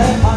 제